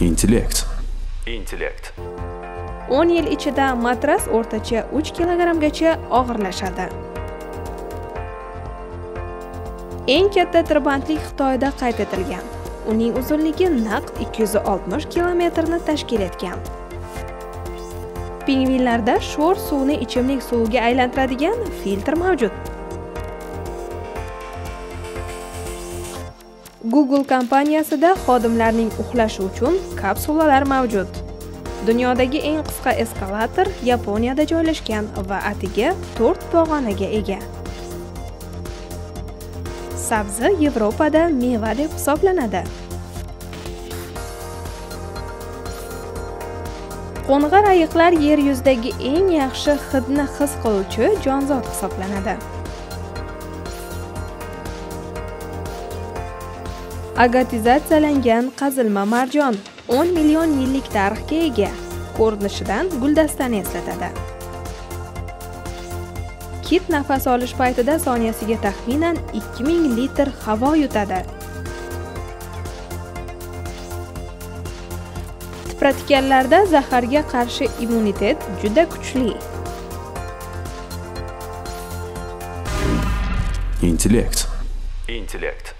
intellekt intellekt 10 yil ichida matras o'rtacha 3 kilogrammgacha og'irlashadi. Eng katta tirbandlik xitoyda qayd etilgan. Uning uzunligi naq 260 kilometrni tashkil etgan. Pingvinlarda sho'r suvni ichimlik suviga aylantiradigan filtr mavjud google kompaniyasida xodimlarning uxlashi uchun kapsulalar mavjud. Dunyodagi eng qisqa eskalator yaponiyada joylashgan va atigi 4 pog'onaga ega. Sabzi yevropada meva deb hisoblanadi. Qo'ng'ir ayiqlar yer yuzidagi eng yaxshi hidni his qiluvchi jonzot hisoblanadi. Agatizatsiyalangan qazilma marjon 10 million yillik tarixga ega. Ko'rinishidan guldastani eslatadi. Kit nafas olish paytida soniyasiga taxminan 2000 litr havo yutadi. Tipratikanlarda zaharga qarshi immunitet juda kuchli. Intellekt intellekt